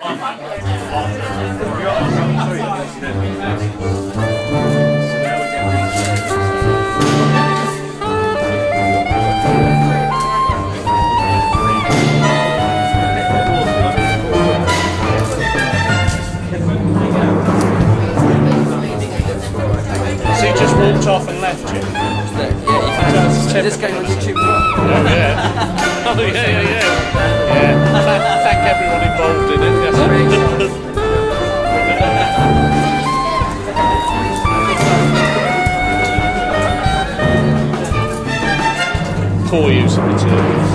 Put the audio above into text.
So he just walked off and left you? Yeah, this game on YouTube. Oh yeah. Oh yeah, yeah, yeah. Yeah. Thank, everyone involved in it. Yes. Poor use of material.